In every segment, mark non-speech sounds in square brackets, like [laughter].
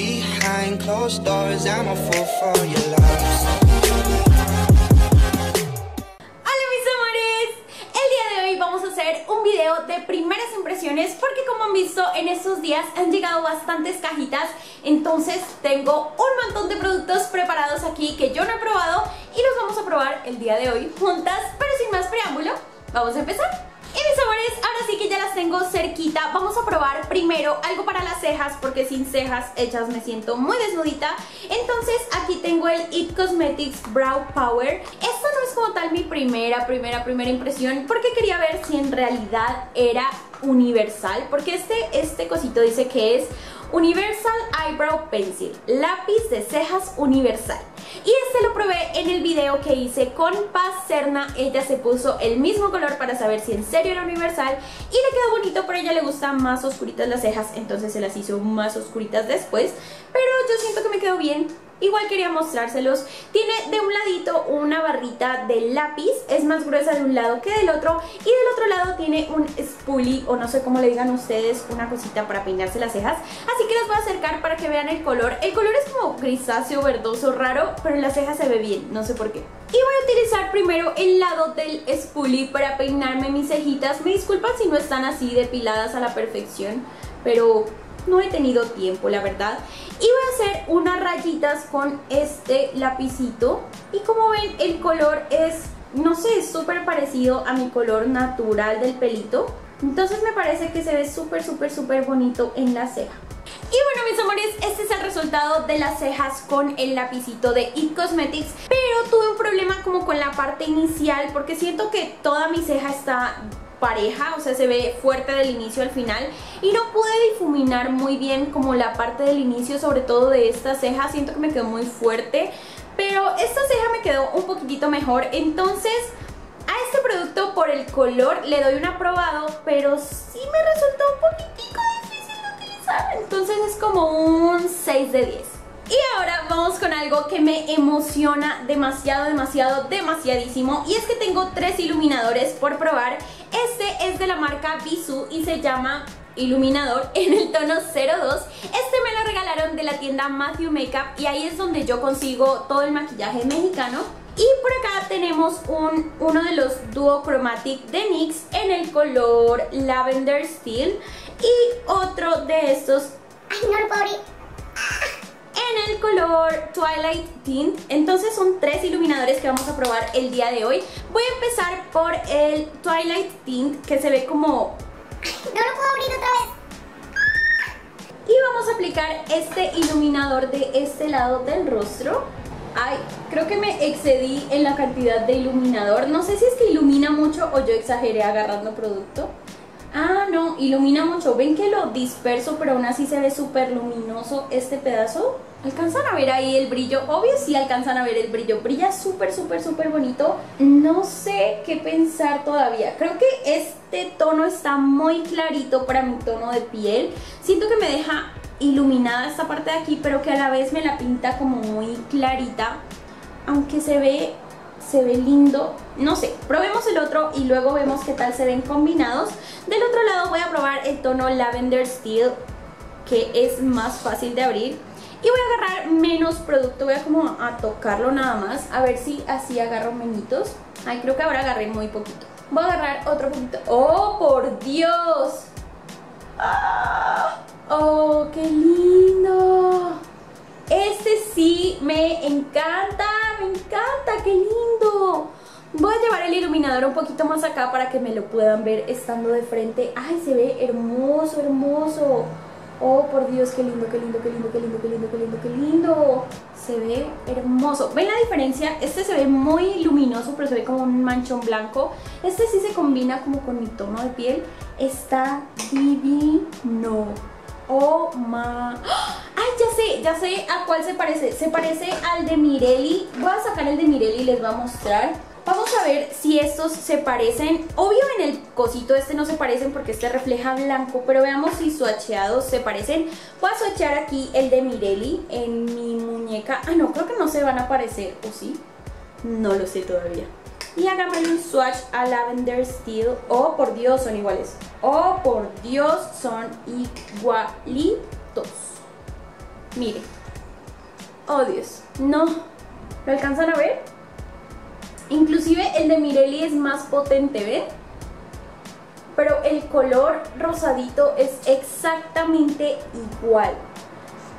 behind closed doors. I'm a fool for your love. Hola mis amores, el día de hoy vamos a hacer un video de primeras impresiones porque como han visto en estos días han llegado bastantes cajitas entonces tengo un montón de productos preparados aquí que yo no he probado y los vamos a probar el día de hoy juntas pero sin más preámbulo, vamos a empezar y mis amores, ahora sí que ya las tengo cerquita. Vamos a probar primero algo para las cejas Porque sin cejas hechas me siento muy desnudita. Entonces aquí tengo el It Cosmetics Brow Power. Esta no es como tal mi primera, primera, primera impresión Porque quería ver si en realidad era universal Porque este, este cosito dice que es Universal Eyebrow Pencil Lápiz de cejas universal y este lo probé en el video que hice con Paz Serna. Ella se puso el mismo color para saber si en serio era universal. Y le quedó bonito, pero ella le gustan más oscuritas las cejas. Entonces se las hizo más oscuritas después. Pero yo siento que me quedó bien. Igual quería mostrárselos. Tiene de un ladito una barrita de lápiz. Es más gruesa de un lado que del otro. Y del otro lado tiene un spoolie, o no sé cómo le digan ustedes, una cosita para peinarse las cejas. Así que las voy a acercar para que vean el color. El color es como grisáceo, verdoso, raro, pero en las cejas se ve bien, no sé por qué. Y voy a utilizar primero el lado del spoolie para peinarme mis cejitas. Me disculpan si no están así depiladas a la perfección, pero no he tenido tiempo, la verdad. Y voy a hacer unas rayitas con este lapicito. Y como ven, el color es, no sé, súper parecido a mi color natural del pelito. Entonces me parece que se ve súper, súper, súper bonito en la ceja. Y bueno mis amores, este es el resultado de las cejas con el lapicito de It Cosmetics Pero tuve un problema como con la parte inicial porque siento que toda mi ceja está pareja, o sea se ve fuerte del inicio al final y no pude difuminar muy bien como la parte del inicio, sobre todo de esta ceja, siento que me quedó muy fuerte, pero esta ceja me quedó un poquitito mejor, entonces a este producto por el color le doy un aprobado, pero sí me resultó un poquitico difícil de utilizar, entonces es como un 6 de 10. Y ahora vamos con algo que me emociona demasiado, demasiado, demasiadísimo Y es que tengo tres iluminadores por probar Este es de la marca Bisú y se llama iluminador [laughs] en el tono 02 Este me lo regalaron de la tienda Matthew Makeup y ahí es donde yo consigo todo el maquillaje mexicano. Y por acá tenemos un, uno de los Duo Chromatic de NYX en el color Lavender Steel y otro de estos... Ay, no lo puedo abrir en el color Twilight Tint. Entonces son tres iluminadores que vamos a probar el día de hoy. Voy a empezar por el Twilight Tint que se ve como... No lo puedo abrir otra vez. Y vamos a aplicar este iluminador de este lado del rostro. Ay, creo que me excedí en la cantidad de iluminador. No sé si es que ilumina mucho o yo exageré agarrando producto. Ah, no, ilumina mucho. ¿Ven que lo disperso pero aún así se ve súper luminoso este pedazo? ¿Alcanzan a ver ahí el brillo? Obvio sí alcanzan a ver el brillo. Brilla súper, súper, súper bonito. No sé qué pensar todavía. Creo que este tono está muy clarito para mi tono de piel. Siento que me deja iluminada esta parte de aquí, pero que a la vez me la pinta como muy clarita. Aunque se ve se ve lindo, no sé, probemos el otro y luego vemos qué tal se ven combinados. Del otro lado voy a probar el tono Lavender Steel, que es más fácil de abrir. Y voy a agarrar menos producto, voy a como a tocarlo nada más, a ver si así agarro menitos. Ay, creo que ahora agarré muy poquito. Voy a agarrar otro poquito. ¡Oh, por Dios! ¡Ah! ¡Oh, qué lindo! Este sí me encanta, me encanta, qué lindo. Voy a llevar el iluminador un poquito más acá para que me lo puedan ver estando de frente. ¡Ay, se ve hermoso, hermoso! Oh, por Dios, qué lindo, qué lindo, qué lindo, qué lindo, qué lindo, qué lindo, qué lindo. Se ve hermoso. ¿Ven la diferencia? Este se ve muy luminoso, pero se ve como un manchón blanco. Este sí se combina como con mi tono de piel. Está divino. Oh, ma... [gasps] ¡Ay, ya sé! Ya sé a cuál se parece. Se parece al de Mirelli. Voy a sacar el de Mirelli y les voy a mostrar. Vamos a ver si estos se parecen. Obvio en el cosito este no se parecen porque este refleja blanco, pero veamos si swatcheados se parecen. Voy a swatchear aquí el de Mirelli en mi muñeca. Ah, no, creo que no se van a parecer, ¿o sí? No lo sé todavía y hágame un swatch a Lavender Steel. Oh, por Dios, son iguales. Oh, por Dios, son igualitos. Mire. Oh, Dios. No. ¿Lo alcanzan a ver? Inclusive el de Mirelli es más potente, ¿ven? Pero el color rosadito es exactamente igual.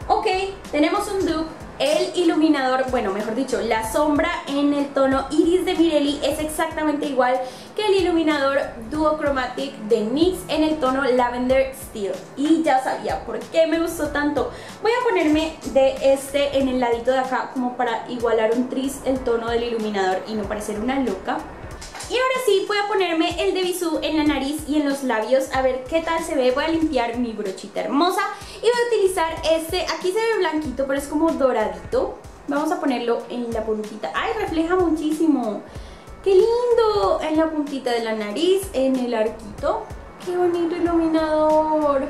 Ok, tenemos un dupe el iluminador, bueno, mejor dicho, la sombra en el tono iris de Mirelli es exactamente igual que el iluminador Duochromatic de NYX en el tono Lavender Steel. Y ya sabía por qué me gustó tanto. Voy a ponerme de este en el ladito de acá como para igualar un tris el tono del iluminador y no parecer una loca. Y ahora sí, voy a ponerme el de Bisú en la nariz y en los labios a ver qué tal se ve. Voy a limpiar mi brochita hermosa y voy a utilizar este, aquí se ve blanquito pero es como doradito. Vamos a ponerlo en la puntita. ¡Ay, refleja muchísimo! ¡Qué lindo! En la puntita de la nariz, en el arquito. ¡Qué bonito iluminador!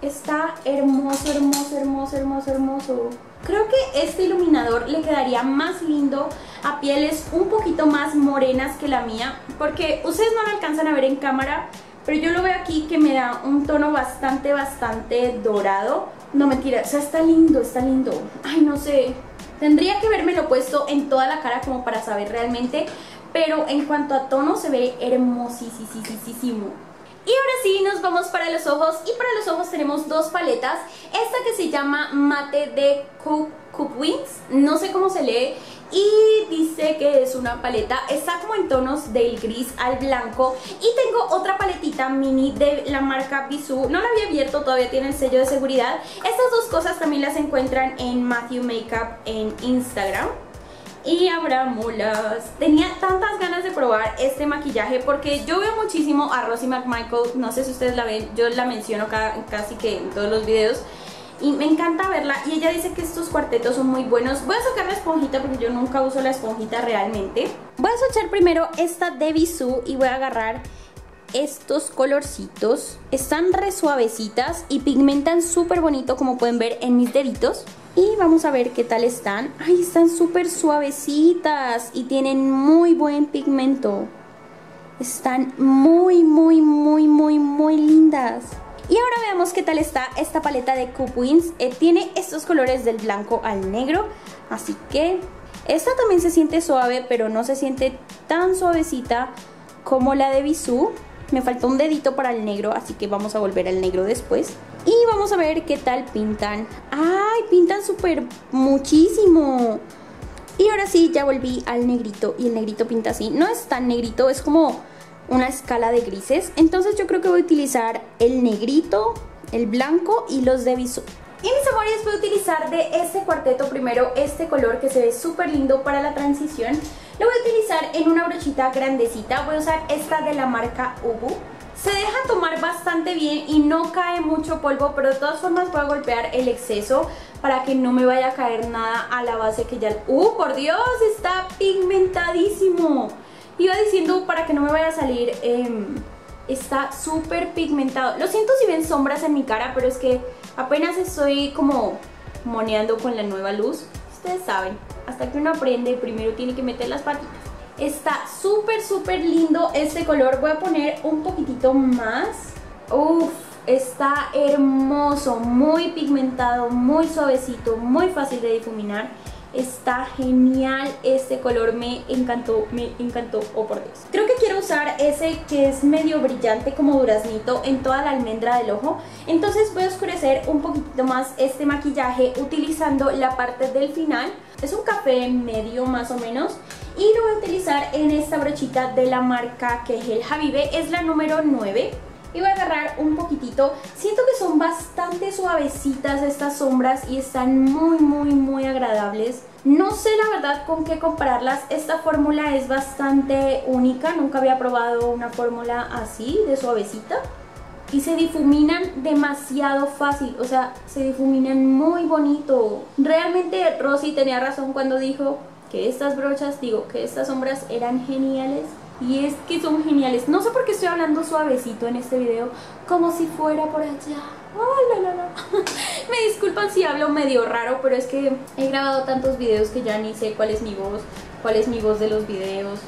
Está hermoso, hermoso, hermoso, hermoso, hermoso. Creo que este iluminador le quedaría más lindo a pieles un poquito más morenas que la mía, porque ustedes no lo alcanzan a ver en cámara, pero yo lo veo aquí que me da un tono bastante, bastante dorado. No, mentira, o sea, está lindo, está lindo. Ay, no sé, tendría que lo puesto en toda la cara como para saber realmente, pero en cuanto a tono se ve hermosísimo. Y ahora sí, nos vamos para los ojos y para los ojos tenemos dos paletas. Esta que se llama Mate de Wings, no sé cómo se lee. Y dice que es una paleta, está como en tonos del gris al blanco Y tengo otra paletita mini de la marca Bisú No la había abierto, todavía tiene el sello de seguridad Estas dos cosas también las encuentran en Matthew Makeup en Instagram y habrá mulas. Tenía tantas ganas de probar este maquillaje porque yo veo muchísimo a Rosie McMichael, no sé si ustedes la ven, yo la menciono casi que en todos los videos y me encanta verla y ella dice que estos cuartetos son muy buenos. Voy a sacar la esponjita porque yo nunca uso la esponjita realmente. Voy a swatchar primero esta de Bisú y voy a agarrar estos colorcitos. Están re suavecitas y pigmentan súper bonito como pueden ver en mis deditos. Y vamos a ver qué tal están. Ay, están súper suavecitas y tienen muy buen pigmento. Están muy, muy, muy, muy, muy lindas. Y ahora veamos qué tal está esta paleta de Coop Wings. Eh, tiene estos colores del blanco al negro. Así que esta también se siente suave, pero no se siente tan suavecita como la de Bisú. Me faltó un dedito para el negro, así que vamos a volver al negro después. Y vamos a ver qué tal pintan. ¡Ay! Pintan súper muchísimo. Y ahora sí, ya volví al negrito. Y el negrito pinta así. No es tan negrito, es como una escala de grises. Entonces yo creo que voy a utilizar el negrito, el blanco y los de viso. Y mis amores, voy a utilizar de este cuarteto primero este color que se ve súper lindo para la transición. Lo voy a utilizar en una brochita grandecita. Voy a usar esta de la marca Ubu. Se deja tomar bastante bien y no cae mucho polvo, pero de todas formas voy a golpear el exceso para que no me vaya a caer nada a la base que ya... ¡Uh, por Dios! Está pigmentadísimo. Iba diciendo para que no me vaya a salir... Em, está súper pigmentado. Lo siento si ven sombras en mi cara, pero es que apenas estoy como moneando con la nueva luz. Ustedes saben, hasta que uno aprende, primero tiene que meter las patitas. Está súper, súper lindo este color. Voy a poner un poquitito más. Uf, está hermoso, muy pigmentado, muy suavecito, muy fácil de difuminar. Está genial este color, me encantó, me encantó, oh por Dios. Creo que quiero usar ese que es medio brillante como duraznito en toda la almendra del ojo. Entonces voy a oscurecer un poquito más este maquillaje utilizando la parte del final. Es un café medio más o menos y lo voy a utilizar en esta brochita de la marca que es el es la número 9 y voy a agarrar un poquitito, siento que son bastante suavecitas estas sombras y están muy muy muy agradables. No sé la verdad con qué compararlas, esta fórmula es bastante única, nunca había probado una fórmula así de suavecita. Y se difuminan demasiado fácil, o sea, se difuminan muy bonito. Realmente Rosy tenía razón cuando dijo que estas brochas, digo, que estas sombras eran geniales. Y es que son geniales. No sé por qué estoy hablando suavecito en este video, como si fuera por allá. Oh, la, la, [laughs] Me disculpan si hablo medio raro, pero es que he grabado tantos videos que ya ni sé cuál es mi voz, cuál es mi voz de los videos,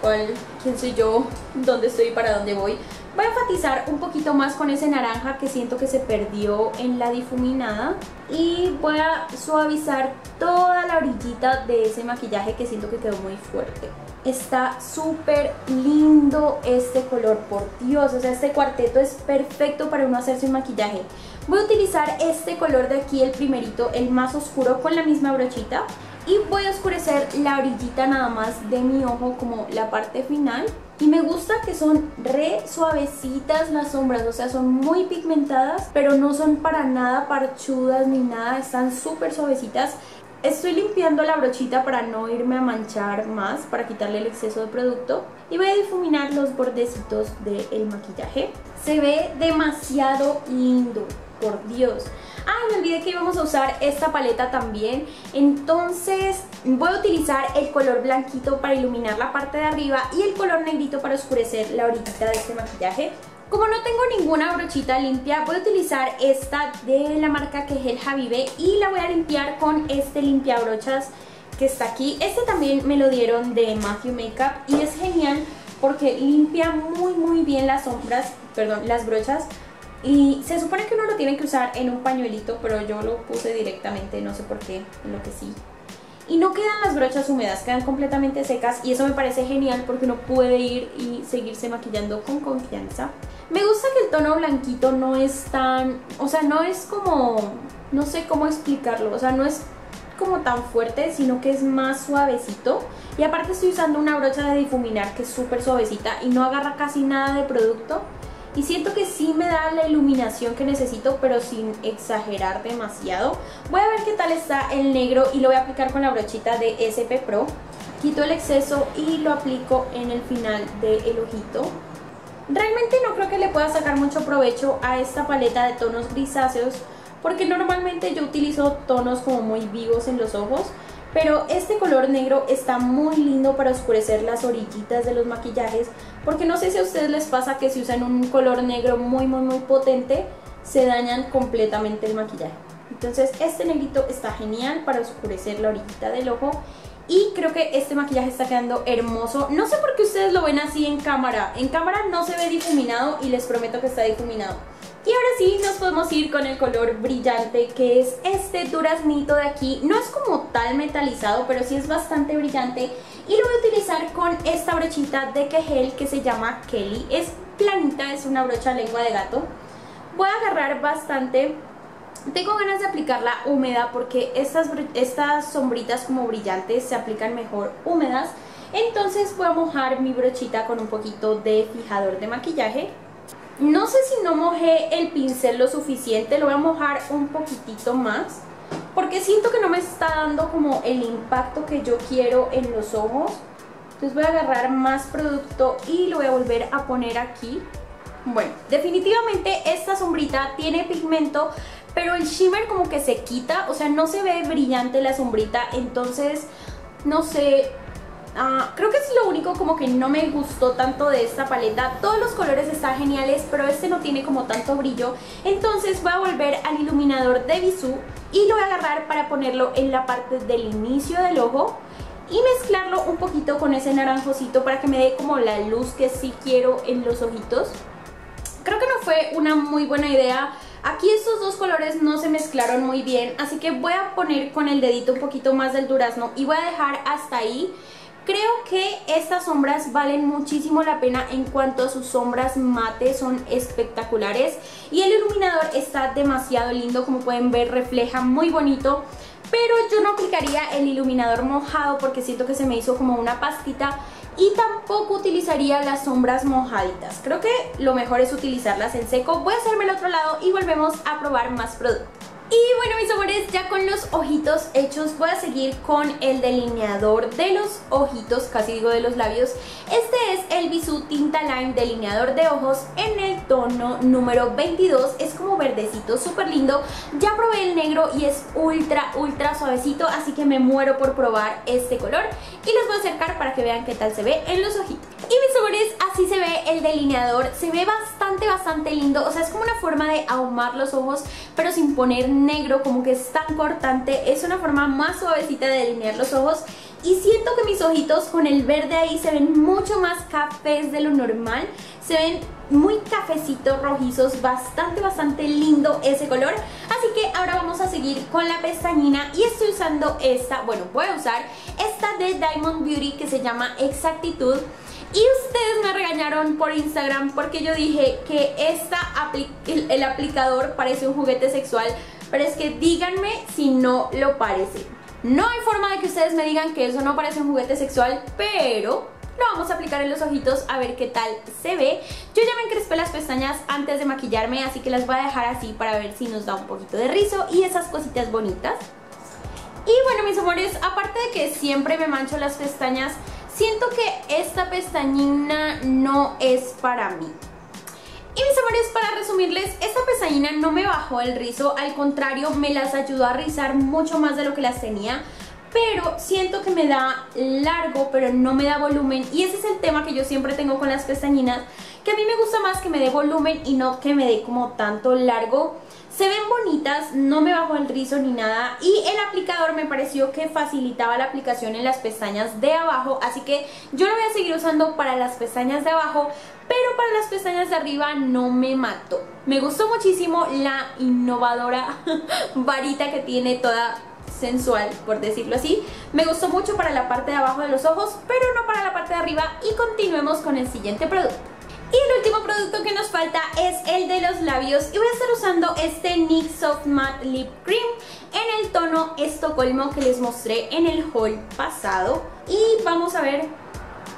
cuál, quién soy yo, dónde estoy y para dónde voy. Voy a enfatizar un poquito más con ese naranja que siento que se perdió en la difuminada y voy a suavizar toda la orillita de ese maquillaje que siento que quedó muy fuerte. Está súper lindo este color, por Dios, o sea, este cuarteto es perfecto para uno hacerse un maquillaje. Voy a utilizar este color de aquí, el primerito, el más oscuro, con la misma brochita. Y voy a oscurecer la orillita nada más de mi ojo, como la parte final. Y me gusta que son re suavecitas las sombras, o sea, son muy pigmentadas, pero no son para nada parchudas ni nada, están súper suavecitas. Estoy limpiando la brochita para no irme a manchar más, para quitarle el exceso de producto. Y voy a difuminar los bordecitos del maquillaje. Se ve demasiado lindo, por Dios. Ah, me olvidé que íbamos a usar esta paleta también. Entonces voy a utilizar el color blanquito para iluminar la parte de arriba y el color negrito para oscurecer la orillita de este maquillaje. Como no tengo ninguna brochita limpia, voy a utilizar esta de la marca que es el Javive y la voy a limpiar con este limpiabrochas que está aquí. Este también me lo dieron de Matthew Makeup y es genial porque limpia muy muy bien las sombras, perdón, las brochas. Y se supone que uno lo tiene que usar en un pañuelito, pero yo lo puse directamente, no sé por qué, lo que sí y no quedan las brochas húmedas, quedan completamente secas y eso me parece genial porque uno puede ir y seguirse maquillando con confianza. Me gusta que el tono blanquito no es tan, o sea, no es como, no sé cómo explicarlo, o sea, no es como tan fuerte, sino que es más suavecito. Y aparte estoy usando una brocha de difuminar que es súper suavecita y no agarra casi nada de producto y siento que sí me da la iluminación que necesito pero sin exagerar demasiado. Voy a ver qué tal está el negro y lo voy a aplicar con la brochita de SP Pro. Quito el exceso y lo aplico en el final del ojito. Realmente no creo que le pueda sacar mucho provecho a esta paleta de tonos grisáceos porque normalmente yo utilizo tonos como muy vivos en los ojos pero este color negro está muy lindo para oscurecer las orillitas de los maquillajes porque no sé si a ustedes les pasa que si usan un color negro muy muy muy potente se dañan completamente el maquillaje. Entonces este negrito está genial para oscurecer la orillita del ojo y creo que este maquillaje está quedando hermoso. No sé por qué ustedes lo ven así en cámara. En cámara no se ve difuminado y les prometo que está difuminado. Y ahora sí nos podemos ir con el color brillante que es este duraznito de aquí. No es como tal metalizado, pero sí es bastante brillante. Y lo voy a utilizar esta brochita de Kegel que se llama Kelly. Es planita, es una brocha lengua de gato. Voy a agarrar bastante tengo ganas de aplicarla húmeda porque estas, estas sombritas como brillantes se aplican mejor húmedas. Entonces voy a mojar mi brochita con un poquito de fijador de maquillaje. No sé si no mojé el pincel lo suficiente, lo voy a mojar un poquitito más porque siento que no me está dando como el impacto que yo quiero en los ojos. Entonces voy a agarrar más producto y lo voy a volver a poner aquí. Bueno, definitivamente esta sombrita tiene pigmento, pero el shimmer como que se quita, o sea, no se ve brillante la sombrita, entonces, no sé, Ah, creo que es lo único como que no me gustó tanto de esta paleta. Todos los colores están geniales, pero este no tiene como tanto brillo. Entonces voy a volver al iluminador de Bisú y lo voy a agarrar para ponerlo en la parte del inicio del ojo y mezclarlo un poquito con ese naranjosito para que me dé como la luz que sí quiero en los ojitos. Creo que no fue una muy buena idea. Aquí estos dos colores no se mezclaron muy bien, así que voy a poner con el dedito un poquito más del durazno y voy a dejar hasta ahí. Creo que estas sombras valen muchísimo la pena en cuanto a sus sombras mate, son espectaculares y el iluminador está demasiado lindo, como pueden ver refleja muy bonito pero yo no aplicaría el iluminador mojado porque siento que se me hizo como una pastita y tampoco utilizaría las sombras mojaditas. Creo que lo mejor es utilizarlas en seco. Voy a hacerme el otro lado y volvemos a probar más productos. Y bueno mis amores, ya con los ojitos hechos voy a seguir con el delineador de los ojitos, casi digo de los labios. Este es el Bisú Tinta Line delineador de ojos en el tono número 22. Es como verdecito, súper lindo. Ya probé el negro y es ultra, ultra suavecito, así que me muero por probar este color. Y les voy a acercar para que vean qué tal se ve en los ojitos. Y mis amores, así se ve el delineador. Se ve bastante, bastante lindo. O sea, es como una forma de ahumar los ojos, pero sin poner negro, como que es tan cortante. Es una forma más suavecita de delinear los ojos. Y siento que mis ojitos con el verde ahí se ven mucho más cafés de lo normal. Se ven muy cafecitos rojizos, bastante, bastante lindo ese color. Así que ahora vamos a seguir con la pestañina y estoy usando esta, bueno, voy a usar esta de Diamond Beauty que se llama Exactitud. Y ustedes me regañaron por Instagram porque yo dije que esta el, el aplicador parece un juguete sexual, pero es que díganme si no lo parece. No hay forma de que ustedes me digan que eso no parece un juguete sexual, pero lo vamos a aplicar en los ojitos a ver qué tal se ve. Yo ya me encrespé las pestañas antes de maquillarme, así que las voy a dejar así para ver si nos da un poquito de rizo y esas cositas bonitas. Y bueno, mis amores, aparte de que siempre me mancho las pestañas, siento que esta pestañina no es para mí. Y mis amores, para resumirles, esta pestañina no me bajó el rizo, al contrario, me las ayudó a rizar mucho más de lo que las tenía pero siento que me da largo, pero no me da volumen y ese es el tema que yo siempre tengo con las pestañinas, que a mí me gusta más que me dé volumen y no que me dé como tanto largo. Se ven bonitas, no me bajó el rizo ni nada y el aplicador me pareció que facilitaba la aplicación en las pestañas de abajo, así que yo lo voy a seguir usando para las pestañas de abajo, pero para las pestañas de arriba no me mató. Me gustó muchísimo la innovadora [laughs] varita que tiene toda sensual, por decirlo así. Me gustó mucho para la parte de abajo de los ojos, pero no para la parte de arriba y continuemos con el siguiente producto. Y el último producto que nos falta es el de los labios y voy a estar usando este NYX Soft Matte Lip Cream en el tono Estocolmo que les mostré en el haul pasado. Y vamos a ver,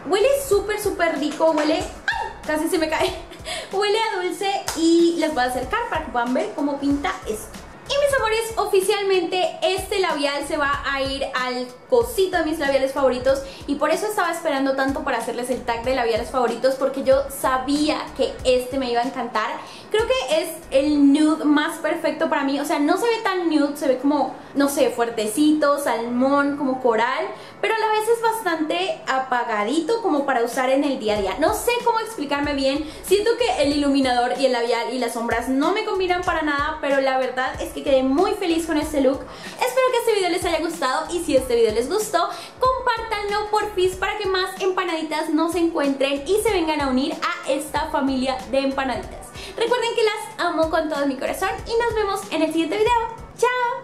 huele súper súper rico, huele... ¡Ay! Casi se me cae. [laughs] huele a dulce y les voy a acercar para que puedan ver cómo pinta esto. Y mis amores, oficialmente este labial se va a ir al cosito de mis labiales favoritos y por eso estaba esperando tanto para hacerles el tag de labiales favoritos porque yo sabía que este me iba a encantar. Creo que es el nude más perfecto para mí, o sea, no se ve tan nude, se ve como, no sé, fuertecito, salmón, como coral, pero a la vez es bastante apagadito como para usar en el día a día. No sé cómo explicarme bien, siento que el iluminador y el labial y las sombras no me combinan para nada, pero la verdad es que quedé muy feliz con este look. Espero que este video les haya gustado y si este video les gustó, compártanlo por fin para que más empanaditas nos encuentren y se vengan a unir a esta familia de empanaditas. Recuerden que las amo con todo mi corazón y nos vemos en el siguiente video.